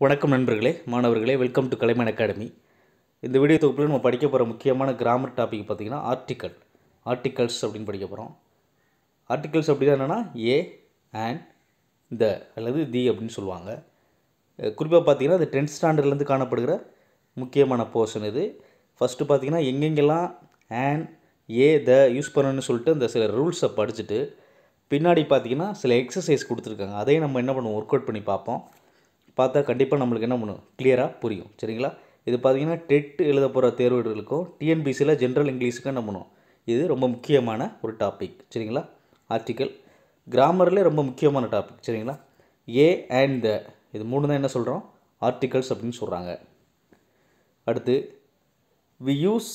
வணக்கம் நண்பர்களே மாணவர்களே வெல்கம் டு கலைமன் அகாடமி இந்த வீடியோ தொகுப்பில் நம்ம படிக்க போகிற முக்கியமான கிராமர் டாபிக் பார்த்திங்கன்னா ஆர்டிக்கல் ஆர்டிகல்ஸ் அப்படின்னு படிக்க போகிறோம் ஆர்டிகல்ஸ் அப்படின்னா என்னென்னா ஏ அண்ட் த அல்லது தி அப்படின்னு சொல்லுவாங்க. குறிப்பாக பார்த்தீங்கன்னா அது டென்த் ஸ்டாண்டர்ட்லேருந்து காணப்படுகிற முக்கியமான போர்ஷன் இது. ஃபஸ்ட்டு பார்த்தீங்கன்னா எங்கெங்கெல்லாம் அண்ட் ஏ த யூஸ் பண்ணணும்னு சொல்லிட்டு அந்த சில ரூல்ஸை படிச்சுட்டு பின்னாடி பார்த்திங்கன்னா சில எக்ஸசைஸ் கொடுத்துருக்காங்க. அதையும் நம்ம என்ன பண்ணுவோம் ஒர்க் அவுட் பண்ணி பார்ப்போம். பார்த்தா கண்டிப்பாக நம்மளுக்கு என்ன பண்ணும்? கிளியராக புரியும். சரிங்களா? இது பார்த்தீங்கன்னா டெட் எழுத போகிற தேர்வுகளுக்கும் டிஎன்பிசியில் ஜென்ரல் இங்கிலீஷுக்கும் என்ன பண்ணும்? இது ரொம்ப முக்கியமான ஒரு டாபிக் சரிங்களா? ஆர்டிக்கல் கிராமர்லேயே ரொம்ப முக்கியமான டாபிக் சரிங்களா? ஏ அண்ட் த இது மூணு தான் என்ன சொல்கிறோம் ஆர்டிகல்ஸ் அப்படின்னு சொல்கிறாங்க அடுத்து we use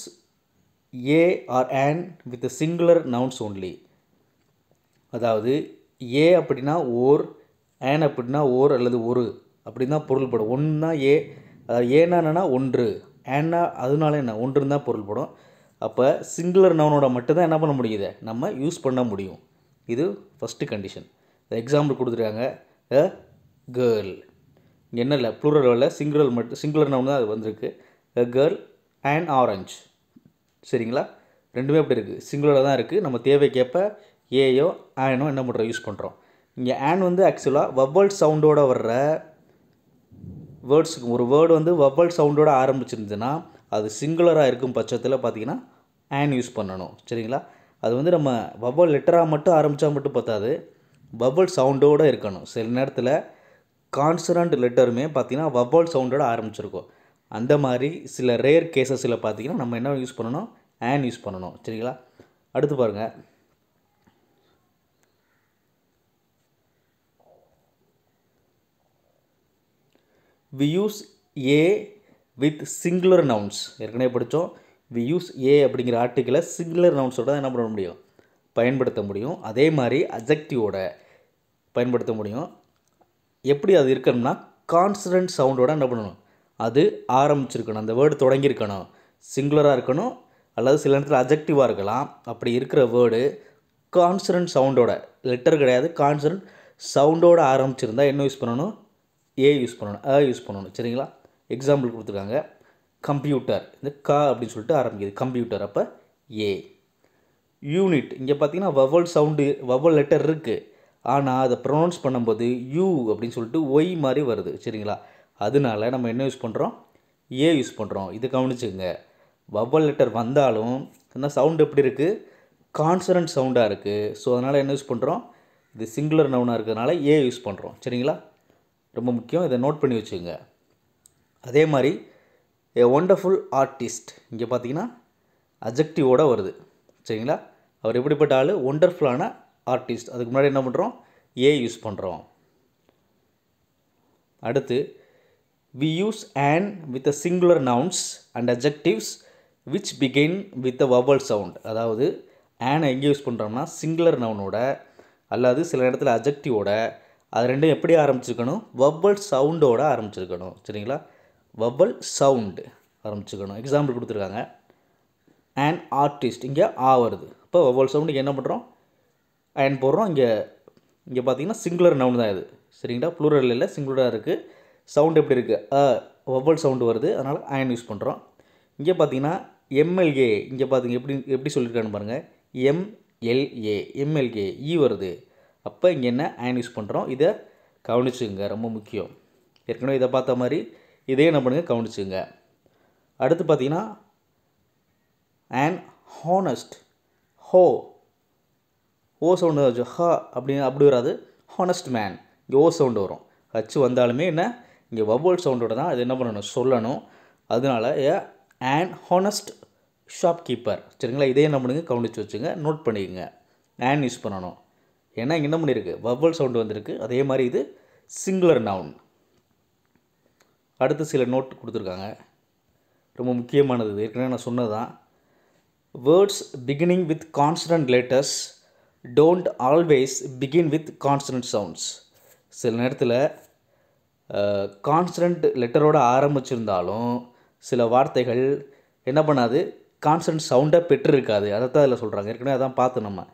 a or an with singular nouns only அதாவது ஏ அப்படின்னா ஓர் ஆன் அப்படின்னா ஓர் அல்லது ஒரு. அப்படின்னு தான் பொருள்படும் ஒன்றுனா ஏ அதாவது ஏன்னா என்னன்னா ஒன்று. ஏன்னா அதனால என்ன? ஒன்றுன்னு தான் பொருள்படும் அப்போ சிங்குலர் நவுனோட மட்டும்தான் என்ன பண்ண முடியுது? நம்ம யூஸ் பண்ண முடியும். இது ஃபஸ்ட்டு கண்டிஷன் எக்ஸாம்பிள் கொடுத்துருக்காங்க. அ கேர்ள் என்ன இல்லை? ப்ளூரல் சிங்குலர் மட்டும் சிங்குலர் நவுன் தான் அது வந்திருக்கு. அ கேர்ள் அண்ட் ஆரஞ்ச் சரிங்களா? ரெண்டுமே அப்படி இருக்குது சிங்குலராக தான் இருக்குது நம்ம தேவைக்கேற்ப ஏயோ ஆனோ என்ன பண்ணுறோம்? யூஸ் பண்ணுறோம். இங்கே ஆன் வந்து ஆக்சுவலாக வவ்வல் சவுண்டோட வர்ற வேர்ட்ஸுக்கு ஒரு வேர்டு வந்து வவ்வல் சவுண்டோடு ஆரம்பிச்சிருந்துச்சுன்னா அது சிங்குலராக இருக்கும் பட்சத்தில் பார்த்தீங்கன்னா ஆன் யூஸ் பண்ணணும். சரிங்களா? அது வந்து நம்ம வவ்வல் லெட்டராக மட்டும் ஆரம்பித்தா மட்டும் பத்தாது. வவ்வல் சவுண்டோடு இருக்கணும். சில நேரத்தில் கான்சனண்ட் லெட்டருமே பார்த்தீங்கன்னா வவ்வல் சவுண்டோடு ஆரம்பிச்சிருக்கும். அந்த மாதிரி சில ரேர் கேசஸில் பார்த்தீங்கன்னா நம்ம என்ன யூஸ் பண்ணணும்? ஆன் யூஸ் பண்ணணும். சரிங்களா? அடுத்து பாருங்கள் we use a with singular nouns ஏற்கனவே படித்தோம். வி யூஸ் ஏ அப்படிங்கிற ஆர்டிக்கிளை சிங்குலர் நவுன்ஸோட என்ன பண்ண முடியும்? பயன்படுத்த முடியும். அதே மாதிரி அஜெக்டிவோட பயன்படுத்த முடியும். எப்படி அது இருக்கணும்னா கான்சனன்ட் சவுண்டோட என்ன பண்ணணும்? அது ஆரம்பிச்சிருக்கணும். அந்த வேர்டு தொடங்கியிருக்கணும். சிங்குலராக இருக்கணும். அல்லது சில நேரத்தில் அஜெக்டிவாக இருக்கலாம். அப்படி இருக்கிற வேர்டு கான்சனன்ட் சவுண்டோட லெட்டர் கிடையாது. கான்சனன்ட் சவுண்டோட ஆரம்பிச்சிருந்தா என்ன யூஸ் பண்ணணும்? ஏ யூஸ் பண்ணணும் அ யூஸ் பண்ணணும். சரிங்களா? எக்ஸாம்பிள் கொடுத்துருக்காங்க. கம்ப்யூட்டர் இந்த க அப்படின்னு சொல்லிட்டு ஆரம்பிக்குது. கம்ப்யூட்டர் அப்போ ஏ யூனிட் இங்கே பார்த்தீங்கன்னா வவல் சவுண்டு வவல் லெட்டர் இருக்குது ஆனால் அதை ப்ரொனவுன்ஸ் பண்ணும்போது யூ அப்படின்னு சொல்லிட்டு ஒய் மாதிரி வருது. சரிங்களா? அதனால நம்ம என்ன யூஸ் பண்ணுறோம் ஏ யூஸ் பண்ணுறோம் இது கவனிச்சுங்க வவல் லெட்டர் வந்தாலும் என்ன சவுண்ட் எப்படி இருக்குது கான்சனன்ட் சவுண்டாக இருக்குது ஸோ அதனால் என்ன யூஸ் பண்ணுறோம் இது சிங்குலர் நவுனாக இருக்கிறதுனால ஏ யூஸ் பண்ணுறோம் சரிங்களா? ரொம்ப முக்கியம். இதை நோட் பண்ணி வச்சுக்கோங்க. அதே மாதிரி ஏ ஒண்டர்ஃபுல் ஆர்டிஸ்ட் இங்கே பார்த்தீங்கன்னா அஜெக்டிவோட வருது. சரிங்களா? அவர் எப்படிப்பட்ட ஆள்? ஒண்டர்ஃபுல்லான ஆர்டிஸ்ட் அதுக்கு முன்னாடி என்ன பண்ணுறோம் ஏ யூஸ் பண்ணுறோம் அடுத்து we use an with a singular nouns and adjectives which begin with a vowel sound அதாவது ஆனை எங்கே யூஸ் பண்ணுறோம்னா சிங்குலர் நவுனோட அல்லது சில இடத்துல அஜெக்டிவோட அது ரெண்டும் எப்படி ஆரம்பிச்சிருக்கணும்? வவ்வல் சவுண்டோட ஆரம்பிச்சிருக்கணும். சரிங்களா? வவ்வல் சவுண்டு ஆரம்பிச்சுக்கணும் எக்ஸாம்பிள் கொடுத்துருக்காங்க. அண்ட் ஆர்டிஸ்ட் இங்கே ஆ வருது. இப்போ வவ்வல் சவுண்டுக்கு என்ன பண்ணுறோம் அயன் போடுறோம். இங்கே இங்கே பார்த்தீங்கன்னா சிங்குலர் நவுன் தான் இது. சரிங்களா? ப்ளூரல் இல்லை சிங்குலராக இருக்குது சவுண்ட் எப்படி இருக்குது அ வவ்வல் சவுண்டு வருது. அதனால் அயன் யூஸ் பண்ணுறோம் இங்கே பார்த்தீங்கன்னா எம்எல்ஏ இங்கே பார்த்தீங்க எப்படி எப்படி சொல்லியிருக்கான்னு பாருங்கள் எம்எல்ஏ எம்எல்ஏ இ e வருது. அப்போ இங்கே என்ன ஆன் யூஸ் பண்ணுறோம் இதை கவனிச்சுங்க ரொம்ப முக்கியம். ஏற்கனவே இதை பார்த்த மாதிரி இதே என்ன பண்ணுங்கள் கவனிச்சுங்க. அடுத்து பார்த்தீங்கன்னா அண்ட் ஹானஸ்ட் ஹோ ஓ சவுண்டு வச்சு ஹ அப்படி அப்படி வராது. ஹானஸ்ட் மேன் இங்கே ஓ சவுண்டு வரும். ஹச்சு வந்தாலுமே என்ன? இங்கே வவ்வல் சவுண்டோட தான் அது என்ன பண்ணணும் சொல்லணும். அதனால a an honest shopkeeper சரிங்களா? இதே என்ன பண்ணுங்க கவனித்து வச்சுங்க நோட் பண்ணிக்கோங்க. ஆன் யூஸ் பண்ணணும். ஏன்னா இங்கே என்ன பண்ணியிருக்கு வவ்வல் சவுண்டு வந்திருக்கு. அதே மாதிரி இது சிங்குலர் நவுன் அடுத்து சில நோட் கொடுத்துருக்காங்க. ரொம்ப முக்கியமானது. ஏற்கனவே நான் சொன்னது தான் words beginning with consonant letters don't always begin with consonant sounds சில நேரத்தில் கான்ஸ்டன்ட் லெட்டரோடு ஆரம்பிச்சிருந்தாலும் சில வார்த்தைகள் என்ன பண்ணாது? கான்ஸ்டன்ட் சவுண்டை பெற்றிருக்காது. அதை தான் அதில் சொல்கிறாங்க ஏற்கனவே அதான் பார்த்து நம்ம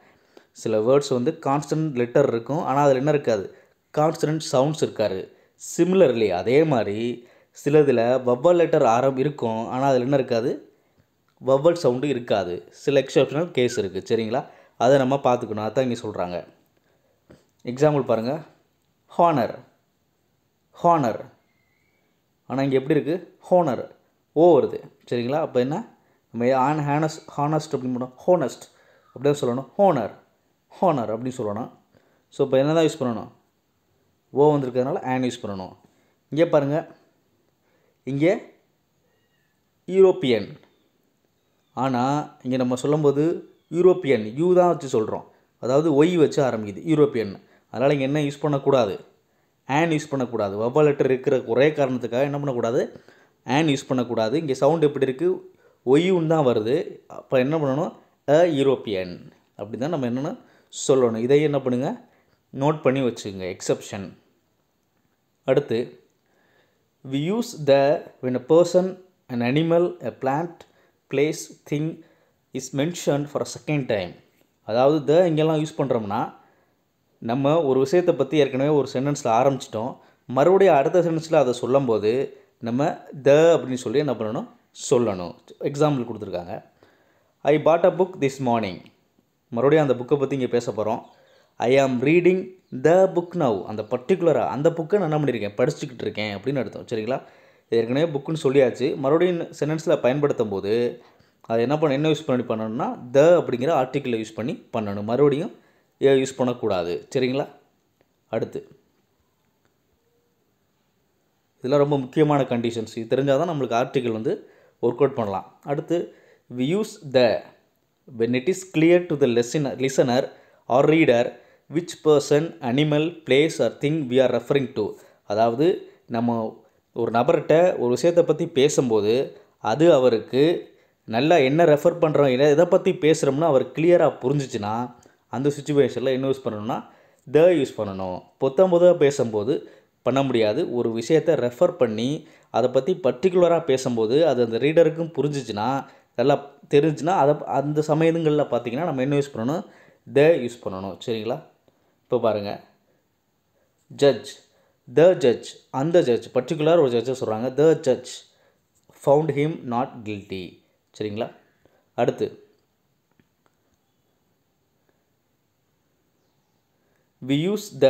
சில வேர்ட்ஸ் வந்து கான்ஸ்டன்ட் லெட்டர் இருக்கும் ஆனால் அதில் என்ன இருக்காது? கான்ஸ்டன்ட் சவுண்ட்ஸ் இருக்காரு சிமிலர்லி அதே மாதிரி சிலதில் வவ்வல் லெட்டர் ஆரம் இருக்கும் ஆனால் அதில் என்ன இருக்காது? வவ்வல் சவுண்டு இருக்காது. சில எக்ஸப்ஷனல் கேஸ் இருக்குது சரிங்களா? அதை நம்ம பார்த்துக்கணும் அதான் இங்கே சொல்கிறாங்க எக்ஸாம்பிள் பாருங்கள் ஹானர் ஹானர் ஆனால் இங்கே எப்படி இருக்குது ஹோனர் ஓ வருது சரிங்களா? அப்போ என்ன? நம்ம ஆன் ஹேனஸ் ஹானஸ்ட் அப்படின்னு பண்ணோம் ஹோனஸ்ட் அப்படியே சொல்லணும். ஹோனர் ஹோனர் அப்படின்னு சொல்லணும் ஸோ இப்போ என்ன தான் யூஸ் பண்ணணும்? ஓ வந்திருக்கிறதுனால ஆன் யூஸ் பண்ணணும். இங்கே பாருங்கள் இங்கே யூரோப்பியன் ஆனால் இங்கே நம்ம சொல்லும்போது யூரோப்பியன் யூ தான் வச்சு சொல்கிறோம் அதாவது ஒய் வச்சு ஆரம்பிக்குது. யூரோப்பியன் அதனால் இங்கே என்ன யூஸ் பண்ணக்கூடாது? ஆன் யூஸ் பண்ணக்கூடாது. வவ்வா லெட்டர் இருக்கிற ஒரே காரணத்துக்காக என்ன பண்ணக்கூடாது? ஆன் யூஸ் பண்ணக்கூடாது. இங்கே சவுண்ட் எப்படி இருக்குது ஒய்யுன்னு தான் வருது. அப்போ என்ன பண்ணணும்? அ யூரோப்பியன் அப்படி தான் நம்ம என்னென்னா சொல்லணும். இதை என்ன பண்ணுங்கள் நோட் பண்ணி வச்சுக்கோங்க எக்ஸப்ஷன் அடுத்து we use the when a person an animal a plant place thing is mention for a second time அதாவது த இங்கெல்லாம் யூஸ் பண்ணுறோம்னா நம்ம ஒரு விஷயத்தை பற்றி ஏற்கனவே ஒரு சென்டென்ஸில் ஆரம்பிச்சிட்டோம். மறுபடியும் அடுத்த சென்டென்ஸில் அதை சொல்லும்போது நம்ம த அப்படின்னு சொல்லி என்ன பண்ணணும்? சொல்லணும். எக்ஸாம்பிள் கொடுத்துருக்காங்க. I bought a book this morning மறுபடியும் அந்த புக்கை பற்றி இங்கே பேச போகிறோம் ஐ ஆம் ரீடிங் த புக் நவ் அந்த பர்டிகுலராக அந்த புக்கை நான் என்ன பண்ணியிருக்கேன் படிச்சுக்கிட்டு இருக்கேன் அப்படின்னு அர்த்தம். சரிங்களா? ஏற்கனவே புக்குன்னு சொல்லியாச்சு. மறுபடியும் சென்டென்ஸில் பயன்படுத்தும் போது அது என்ன பண்ண என்ன யூஸ் பண்ணி பண்ணணும்னா த அப்படிங்கிற ஆர்டிக்கிளை யூஸ் பண்ணி பண்ணணும். மறுபடியும் ஏ யூஸ் பண்ணக்கூடாது. சரிங்களா? அடுத்து. இதெல்லாம் ரொம்ப முக்கியமான கண்டிஷன்ஸ் இது தெரிஞ்சால் தான் நம்மளுக்கு ஆர்டிக்கிள் வந்து ஒர்க் அவுட் பண்ணலாம். அடுத்து we use the when it is clear to the listener, listener or reader which person, animal, place or thing we are referring to. அதாவது நம்ம ஒரு நபர்கிட்ட ஒரு விஷயத்தை பற்றி பேசும்போது அது அவருக்கு நல்லா என்ன ரெஃபர் பண்ணுறோம் இல்லை எதை பற்றி பேசுகிறோம்னா அவர் கிளியராக புரிஞ்சிச்சுன்னா அந்த சுச்சுவேஷனில் என்ன யூஸ் பண்ணணும்னா த யூஸ் பண்ணணும். பொத்தம் பொதுவாக பேசும்போது பண்ண முடியாது. ஒரு விஷயத்தை ரெஃபர் பண்ணி அதை பற்றி பர்டிகுலராக பேசும்போது அது அந்த ரீடருக்கும் புரிஞ்சிச்சுன்னா நல்லா தெரிஞ்சுன்னா அதை அந்த சமயங்களில் பார்த்தீங்கன்னா நம்ம என்ன யூஸ் பண்ணணும்? த யூஸ் பண்ணணும். சரிங்களா? இப்போ பாருங்கள் ஜட்ஜ் த ஜட்ஜ் அந்த ஜட்ஜ் பர்டிகுலர் ஒரு ஜட்ஜை சொல்கிறாங்க the judge found him not guilty சரிங்களா? அடுத்து. We use the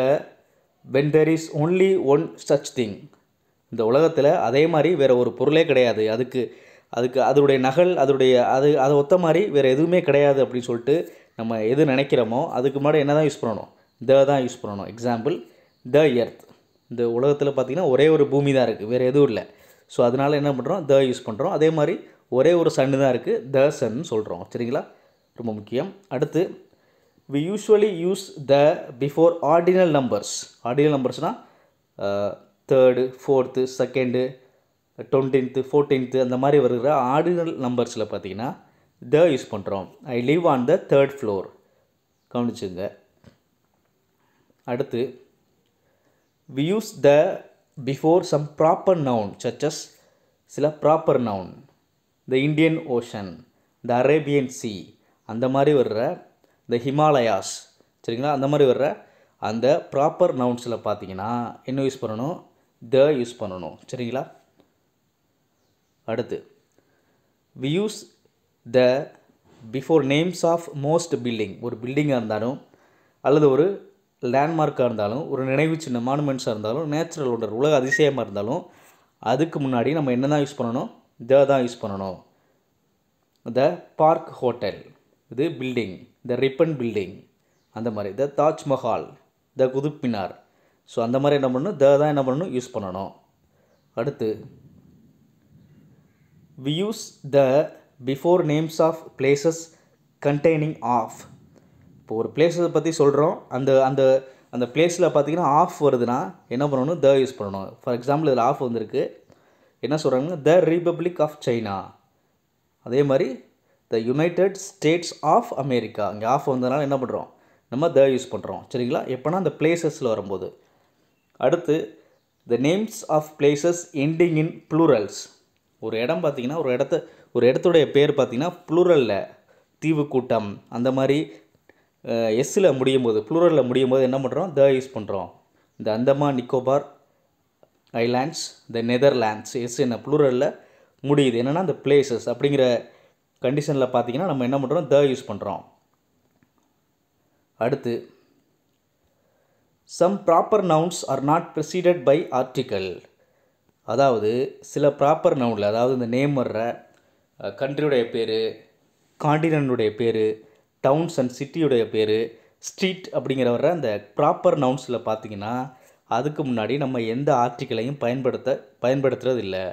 when there is only one such thing இந்த உலகத்தில் அதே மாதிரி வேறு ஒரு பொருளே கிடையாது. அதுக்கு அதுக்கு அதனுடைய நகல் அதனுடைய அது அதை ஒத்த மாதிரி வேறு எதுவுமே கிடையாது அப்படின்னு சொல்லிட்டு நம்ம எது நினைக்கிறோமோ அதுக்கு முன்னாடி என்ன தான் யூஸ் பண்ணணும்? த தான் யூஸ் பண்ணணும். எக்ஸாம்பிள் த எர்த் இந்த உலகத்தில் பார்த்திங்கன்னா ஒரே ஒரு பூமி தான் இருக்குது வேறு எதுவும் இல்லை. ஸோ அதனால் என்ன பண்ணுறோம் த யூஸ் பண்ணுறோம் அதே மாதிரி ஒரே ஒரு சன்னு தான் இருக்குது த சன் சொல்கிறோம் சரிங்களா? ரொம்ப முக்கியம். அடுத்து we usually use the before ordinal numbers ordinal நம்பர்ஸ்னால் third fourth second twentieth fourteenth அந்த மாதிரி வருகிற ஆர்டினல் நம்பர்ஸில் பார்த்தீங்கன்னா த யூஸ் பண்ணுறோம். I live on the third floor. கவனிச்சுங்க. அடுத்து we use the before some proper noun such as சில proper noun the Indian Ocean the Arabian Sea அந்த மாதிரி வர்ற த ஹிமாலயாஸ் சரிங்களா? அந்த மாதிரி வர்ற அந்த ப்ராப்பர் நவுன்ஸில் பார்த்தீங்கன்னா என்ன யூஸ் பண்ணணும்? த யூஸ் பண்ணணும் சரிங்களா? அடுத்து we use the before names of most building ஒரு பில்டிங்காக இருந்தாலும் அல்லது ஒரு லேண்ட்மார்க்காக இருந்தாலும் ஒரு நினைவு சின்ன மானுமெண்ட்ஸாக இருந்தாலும் நேச்சுரல் ஒண்டர் உலக அதிசயமாக இருந்தாலும் அதுக்கு முன்னாடி நம்ம என்ன தான் யூஸ் பண்ணணும்? த தான் யூஸ் பண்ணணும். த பார்க் ஹோட்டல் இது பில்டிங் த ரிப்பன் பில்டிங் அந்த மாதிரி. த தாஜ்மஹால் த குதுப் மினார் ஸோ அந்த மாதிரி என்ன பண்ணணும்? த தான் என்ன பண்ணணும்? யூஸ் பண்ணணும். அடுத்து we use the before names of places containing of இப்போ ஒரு பிளேஸை பற்றி சொல்கிறோம் அந்த அந்த அந்த பிளேஸில் பார்த்தீங்கன்னா ஆஃப் வருதுன்னா என்ன பண்ணணும்? த யூஸ் பண்ணணும். ஃபார் எக்ஸாம்பிள் இதில் ஆஃப் வந்திருக்கு. என்ன சொல்கிறாங்கன்னா த ரிபப்ளிக் ஆஃப் சைனா அதே மாதிரி the United States of America இங்கே ஆஃப் வந்ததுனால என்ன பண்ணுறோம் நம்ம த யூஸ் பண்ணுறோம் சரிங்களா? எப்போனா அந்த பிளேசஸில் வரும்போது. அடுத்து the names of places ending in plurals ஒரு இடம் பார்த்தீங்கன்னா ஒரு இடத்த ஒரு இடத்துடைய பேர் பார்த்தீங்கன்னா ப்ளூரலில் தீவு கூட்டம். அந்த மாதிரி எஸ்ஸில் முடியும் போது ப்ளூரலில் முடியும் போது என்ன பண்ணுறோம் த யூஸ் பண்ணுறோம் இந்த Andaman Nicobar islands the Netherlands. S என்ன ப்ளூரலில் முடியுது. என்னென்னா இந்த பிளேசஸ் அப்படிங்கிற கண்டிஷனில் பார்த்தீங்கன்னா நம்ம என்ன பண்ணுறோம் த யூஸ் பண்ணுறோம் அடுத்து some proper nouns are not preceded by article அதாவது சில ப்ராப்பர் நவுனில் அதாவது இந்த நேம் வர்ற கண்ட்ரியுடைய பேர் காண்டினனுடைய பேர் டவுன்ஸ் அண்ட் சிட்டியுடைய பேர் ஸ்ட்ரீட் அப்படிங்கிற வர்ற அந்த ப்ராப்பர் நவுன்ஸில் பார்த்தீங்கன்னா அதுக்கு முன்னாடி நம்ம எந்த ஆர்டிக்கலையும் பயன்படுத்த பயன்படுத்துறது இல்லை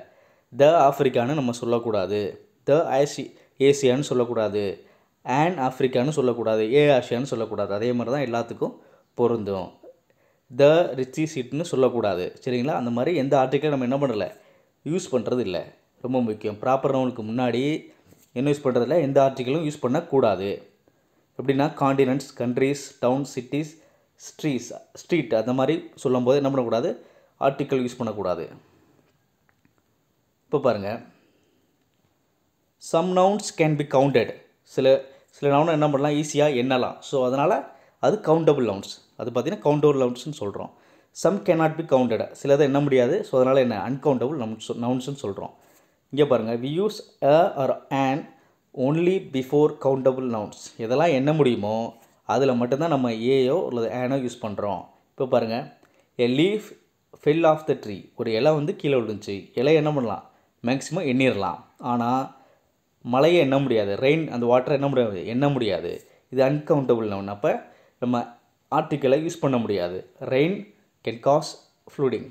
த ஆஃப்ரிக்கான்னு நம்ம சொல்லக்கூடாது. த ஆசி ஏசியான்னு சொல்லக்கூடாது. ஆன் ஆஃப்ரிக்கான்னு சொல்லக்கூடாது. ஏ ஆசியான்னு சொல்லக்கூடாது. அதே மாதிரி தான் எல்லாத்துக்கும் பொருந்தும். த ரிச்சி சீட்னு சொல்லக்கூடாது. சரிங்களா? அந்த மாதிரி எந்த ஆர்டிக்கல் நம்ம என்ன பண்ணலை? யூஸ் பண்ணுறது இல்லை ரொம்ப முக்கியம். ப்ராப்பர் நவுனுக்கு முன்னாடி என்ன யூஸ் பண்ணுறதில்ல எந்த ஆர்டிக்கலும் யூஸ் பண்ணக்கூடாது. எப்படின்னா continents countries town cities streets street அந்த மாதிரி சொல்லும்போது என்ன பண்ணக்கூடாது? ஆர்டிக்கல் யூஸ் பண்ணக்கூடாது. இப்போ பாருங்கள் some nouns can be counted சில சில நவுனை என்ன பண்ணலாம்? ஈஸியாக எண்ணலாம். ஸோ அதனால் அது கவுண்டபிள் நவுன்ஸ் அது பார்த்திங்கன்னா கவுண்டபிள் நவுன்ஸ்னு சொல்கிறோம் சம் கேனாட் பி கவுண்டட் சிலதை என்ன முடியாது. ஸோ அதனால் என்ன? அன்கவுண்டபிள் நவுன்ஸ் நவுன்ஸ்னு சொல்கிறோம் இங்கே பாருங்கள் we use a or an only before countable nouns இதெல்லாம் என்ன முடியுமோ அதில் மட்டும்தான் நம்ம ஏயோ அல்லது ஆனோ யூஸ் பண்ணுறோம் இப்போ பாருங்கள் a leaf fell off the tree ஒரு இலை வந்து கீழே விழுந்துச்சு. இலை என்ன பண்ணலாம்? மேக்ஸிமம் எண்ணிடலாம் ஆனால் மழையை எண்ண முடியாது. ரெயின் அந்த வாட்டரை என்ன முடியாது. எண்ண முடியாது. இது அன்கவுண்டபிள் நவுன் அப்போ நம்ம ஆர்டிக்கலை யூஸ் பண்ண முடியாது. ரெயின் கேன் காஸ் ஃப்ளூடிங்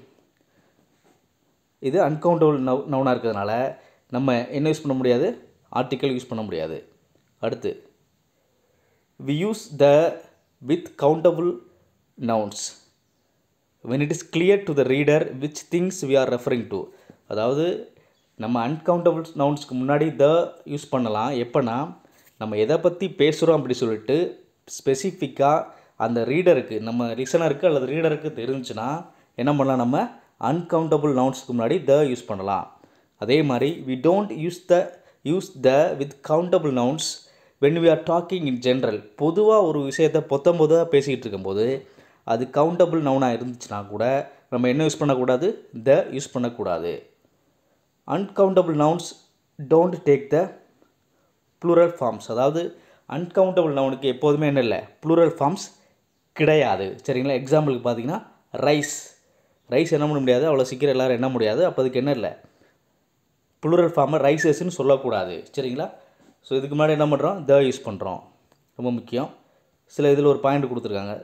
இது அன்கவுண்டபிள் நவ் நவுனாக இருக்கிறதுனால நம்ம என்ன யூஸ் பண்ண முடியாது? ஆர்டிக்கல் யூஸ் பண்ண முடியாது. அடுத்து we use the with countable nouns when it is clear to the reader which things we are referring to அதாவது நம்ம அன்கவுண்டபிள் நவுன்ஸ்க்கு முன்னாடி த யூஸ் பண்ணலாம். எப்போனா நம்ம எதை பற்றி பேசுகிறோம் அப்படி சொல்லிட்டு ஸ்பெசிஃபிக்காக அந்த ரீடருக்கு நம்ம லிசனருக்கு அல்லது ரீடருக்கு தெரிஞ்சுன்னா என்ன பண்ணலாம் நம்ம? அன்கவுண்டபுள் நவுன்ஸுக்கு முன்னாடி த யூஸ் பண்ணலாம். அதே மாதிரி we don't use the use the with countable nouns when we are talking in general பொதுவாக ஒரு விஷயத்தை பொத்தம்பொதுவாக பேசிக்கிட்டு இருக்கும்போது அது கவுண்டபிள் நவுனாக இருந்துச்சுன்னா கூட நம்ம என்ன யூஸ் பண்ணக்கூடாது? த யூஸ் பண்ணக்கூடாது. Uncountable nouns don't take the plural forms அதாவது அன்கவுண்டபிள் நவுனுக்கு எப்போதுமே என்ன இல்லை? ப்ளூரல் ஃபார்ம்ஸ் கிடையாது. சரிங்களா? எக்ஸாம்பிளுக்கு பார்த்தீங்கன்னா ரைஸ் ரைஸ் என்ன பண்ண முடியாது? அவ்வளோ சீக்கிரம் எல்லோரும் என்ன முடியாது? அப்போ அதுக்கு என்ன இல்லை? ப்ளூரல் ஃபார்மை ரைசஸ்ன்னு சொல்லக்கூடாது. சரிங்களா? ஸோ இதுக்கு முன்னாடி என்ன பண்ணுறோம் த யூஸ் பண்ணுறோம் ரொம்ப முக்கியம். சில இதில் ஒரு பாயிண்ட் கொடுத்துருக்காங்க.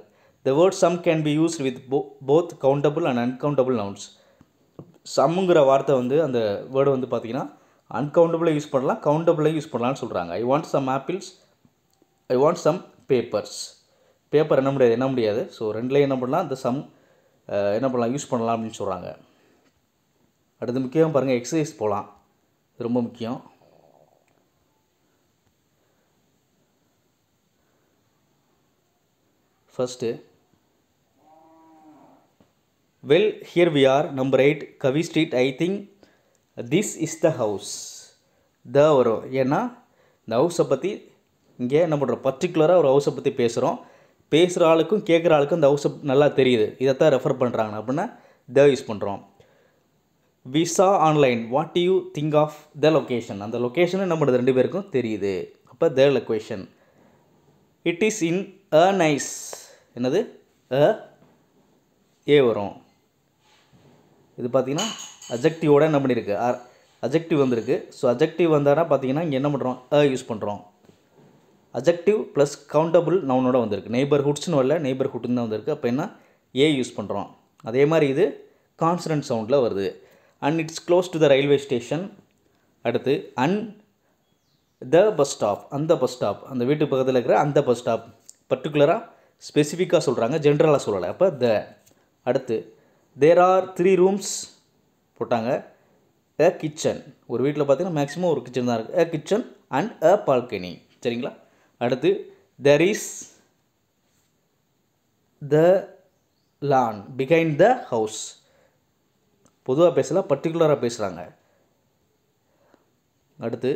The word some can be used with போ both countable and uncountable nouns சம்முங்கிற வார்த்தை வந்து அந்த வேர்டு வந்து பார்த்திங்கன்னா அன்கவுண்டபுளாக யூஸ் பண்ணலாம் கவுண்டபுளாக யூஸ் பண்ணலாம்னு சொல்கிறாங்க I want some apples I want some papers paper என்ன முடியாது என்ன முடியாது? ஸோ ரெண்டுலேயும் என்ன பண்ணலாம்? இந்த சம் என்ன பண்ணலாம்? யூஸ் பண்ணலாம் அப்படின்னு சொல்கிறாங்க அடுத்து முக்கியம் பாருங்கள் எக்ஸசைஸ் போகலாம் இது ரொம்ப முக்கியம். First well here we are number eight Kavi street I think this is the house the வரும் ஏன்னா இந்த ஹவுஸை பற்றி இங்கே நம்மளோட பர்டிகுலராக ஒரு ஹவுஸை பற்றி பேசுகிறோம் பேசுகிற ஆளுக்கும் கேட்குற ஆளுக்கும் இந்த ஹவுஸை நல்லா தெரியுது. இதைத்தான் ரெஃபர் பண்ணுறாங்க அப்படின்னா த யூஸ் பண்ணுறோம் விசா online what you think of the location அந்த லொக்கேஷனும் நம்மளது ரெண்டு பேருக்கும் தெரியுது. அப்போ the location it is in a nice என்னது? அ ஏ வரும். இது பார்த்தீங்கன்னா அஜெக்டிவோட என்ன பண்ணியிருக்கு அஜெக்டிவ் வந்திருக்கு. ஸோ அஜெக்டிவ் வந்தானா பார்த்தீங்கன்னா இங்கே என்ன பண்ணுறோம் அ யூஸ் பண்ணுறோம் அஜெக்டிவ் ப்ளஸ் கவுண்டபுள் நவுனோட வந்திருக்கு. நெய்பர்ஹுட்ஸ்னு வரல நெய்பர்ஹுட்னு தான் வந்திருக்கு. அப்போ என்ன? ஏ யூஸ் பண்ணுறோம் அதே மாதிரி இது கான்சனன்ட் சவுண்டில் வருது. And it's close to the railway station அடுத்து அண்ட் த பஸ் ஸ்டாப் அந்த பஸ் ஸ்டாப் அந்த வீட்டு பக்கத்தில் இருக்கிற அந்த பஸ் ஸ்டாப் பர்டிகுலராக ஸ்பெசிஃபிக்காக சொல்கிறாங்க ஜென்ரலாக சொல்லலை. அப்போ த அடுத்து தேர் ஆர் த்ரீ ரூம்ஸ் போட்டாங்க. அ கிச்சன் ஒரு வீட்டில் பார்த்தீங்கன்னா மேக்ஸிமம் ஒரு கிச்சன் தான் இருக்குது a kitchen and a balcony சரிங்களா? அடுத்து there is the lawn behind the house பொதுவாக பேசல பர்டிகுலராக பேசுகிறாங்க அடுத்து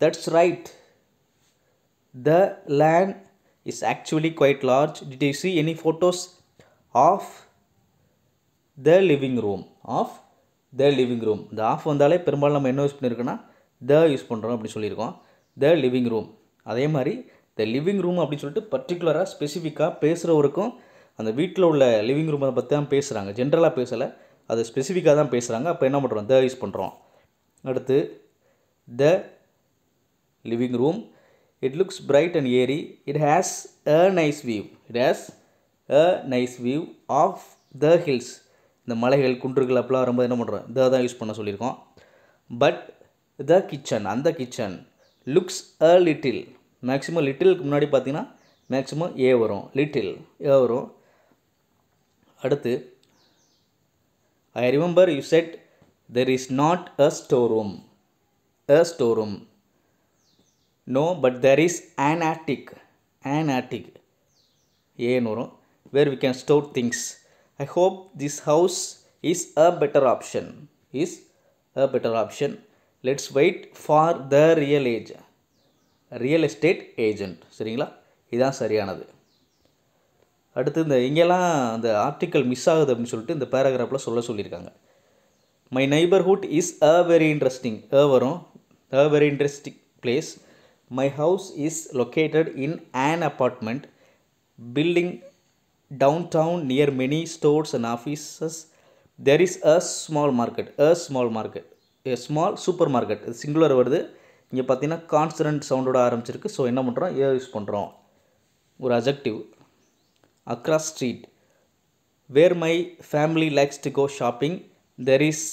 that's right the land is actually quite large did you see any photos of the living room of the living room இந்த of வந்தாலே பெரும்பாலும் நம்ம என்ன யூஸ் பண்ணியிருக்கோன்னா த யூஸ் பண்ணுறோம் அப்படின்னு சொல்லியிருக்கோம். த லிவிங் ரூம் அதே மாதிரி த லிவிங் ரூம் அப்படின்னு சொல்லிட்டு பர்டிகுலராக ஸ்பெசிஃபிக்காக பேசுகிறவருக்கும் அந்த வீட்டில் உள்ள லிவிங் ரூமை பற்றி தான் பேசுகிறாங்க ஜென்ரலாக பேசலை அது ஸ்பெசிஃபிக்காக தான் பேசுகிறாங்க அப்போ என்ன பண்ணுறோம் த யூஸ் பண்ணுறோம் அடுத்து the living room it looks bright and airy it has a nice view it has a nice view of the hills இந்த மலைகள் குன்றுகள் அப்படிலாம் வரும்போது என்ன பண்ணுறோம் த தான் யூஸ் பண்ண சொல்லியிருக்கோம். பட் த கிச்சன் அந்த kitchen looks a little maximum லிட்டிலுக்கு முன்னாடி பார்த்தீங்கன்னா மேக்ஸிமம் ஏ வரும். லிட்டில் ஏ வரும். அடுத்து I remember you said there is not a store room a store room no but there is an attic. An attic. ஏன்னு வரும். Where we can store things I hope this house is a better option is a better option let's wait for the real age real estate agent சரிங்களா? இதுதான் சரியானது. அடுத்து இந்த இங்கெல்லாம் அந்த article miss ஆகுது அப்படின்னு சொல்லிட்டு இந்த பேராகிராஃபில் சொல்ல சொல்லியிருக்காங்க. My neighbourhood is a very interesting a வரும். A very interesting place my house is located in an apartment building downtown near many stores and offices there is a small market a small market a small supermarket இது singular வருது இங்கே பார்த்தீங்கன்னா constant சவுண்டோட ஆரம்பிச்சிருக்கு so என்ன பண்ணுறோம் ஏ use பண்ணுறோம் ஒரு adjective across street where my family likes to go shopping there is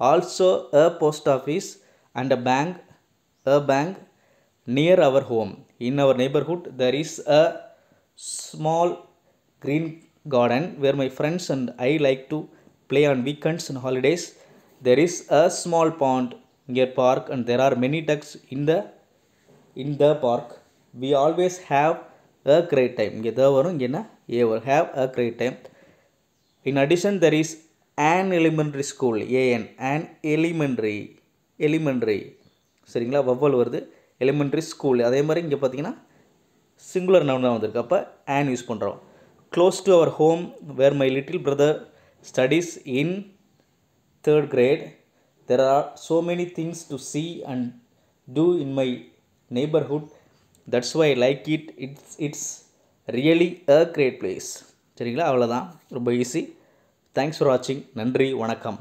also a post office and a bank a bank near our home in our neighbourhood there is a small green garden where my friends and I like to play on weekends and holidays there is a small pond near park and there are many ducks in the in the park we always have a great time இங்கே த வரும் இங்கே என்ன ஏ வரும் have a great time in addition there is an elementary school A N an elementary elementary சரிங்களா vowel வருது elementary school அதே மாதிரி இங்கே பார்த்தீங்கன்னா சிங்குலர் நவுன் தான் வந்திருக்கு அப்போ ஆன் யூஸ் பண்ணுறோம் close to our home where my little brother studies in third grade there are so many things to see and do in my neighborhood that's why i like it it's it's really a great place சரிங்களா அவ்வளோதான் ரொம்ப easy thanks for வாட்சிங் நன்றி வணக்கம்